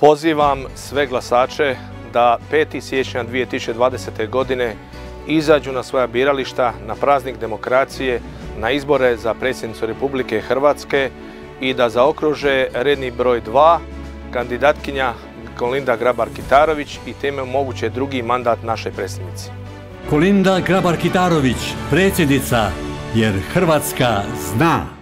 Pozivam sve glasače da 5. siječnja 2020. godine izađu na svoja birališta na praznik demokracije, na izbore za predsjednicu Republike Hrvatske i da zaokruže redni broj 2 kandidatkinja Kolinda Grabar-Kitarović i teme moguće drugi mandat našoj predsjednici. Kolinda Grabar-Kitarović, predsjednica, jer Hrvatska zna.